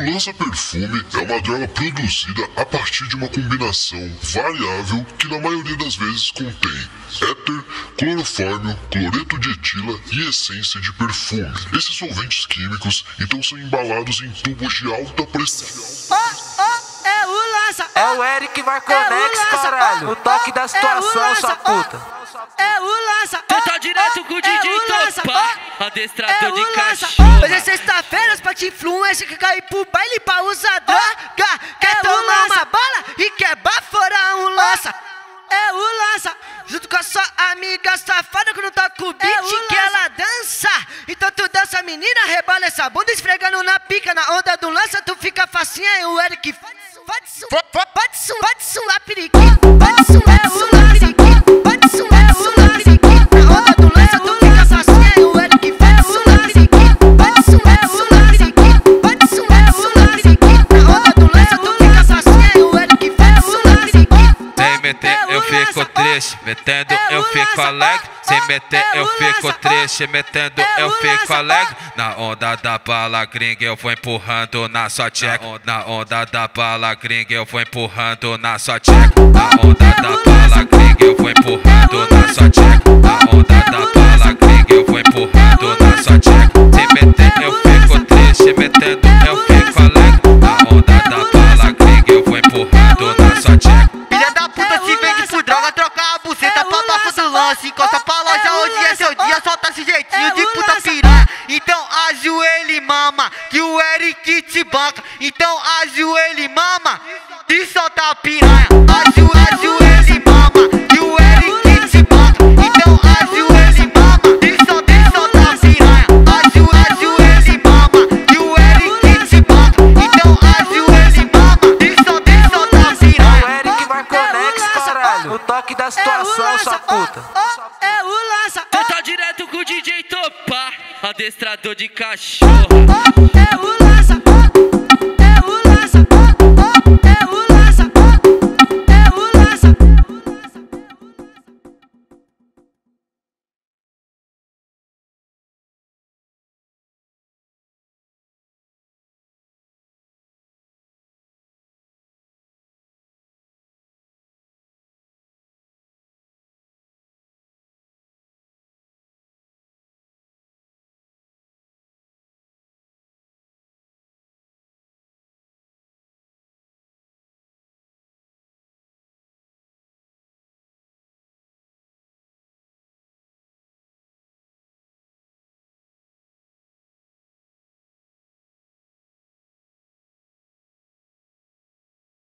O lança-perfume é uma droga produzida a partir de uma combinação variável que na maioria das vezes contém éter, clorofórmio, cloreto de etila e essência de perfume. Esses solventes químicos então são embalados em tubos de alta pressão. É o lança. É o Eric Marconex, é caralho. O toque da situação, é sua puta. É o lança. Tu tá direto com o DJ Topá, adestrador de cachorro. Hoje é sexta-feira, os pati influência que cai pro baile pra usar droga. Quer tomar uma bola e quer baforar um lança. É o lança, junto com a sua amiga safada que não tá com o beat que ela dança. Então tu dança, menina, rebola essa bunda esfregando na pica, na onda do lança, tu fica facinha e o Eric pode suar, pode suar, pode suar, periquinho, triste, metendo eu fico alegre. Sem meter eu fico triste, metendo eu fico alegre. Na onda da bala gringa eu vou empurrando na sua check. Na onda da bala gringa eu vou empurrando na sua check. Na onda da bala gringa eu vou empurrando na sua check. Na onda da bala gringa do lance. Encosta pra loja, hoje é seu dia, solta esse jeitinho de puta piranha. Então ajoelha e mama, que o Eric te banca. Então ajoelha e mama, e solta a piranha. O toque da situação, sua puta. É o lança, Tu tá direto com o DJ Topá, adestrador de cachorro. é o